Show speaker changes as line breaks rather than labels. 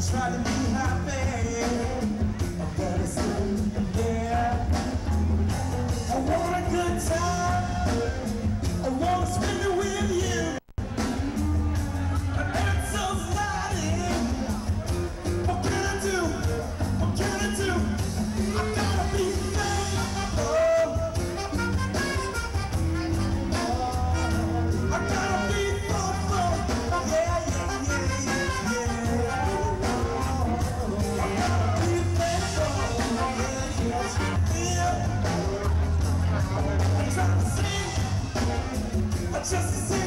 try to be happy, but it's not. I want a good time. I want to spend it with you. What can I do? What can I do? I gotta be thankful. Oh. I gotta just.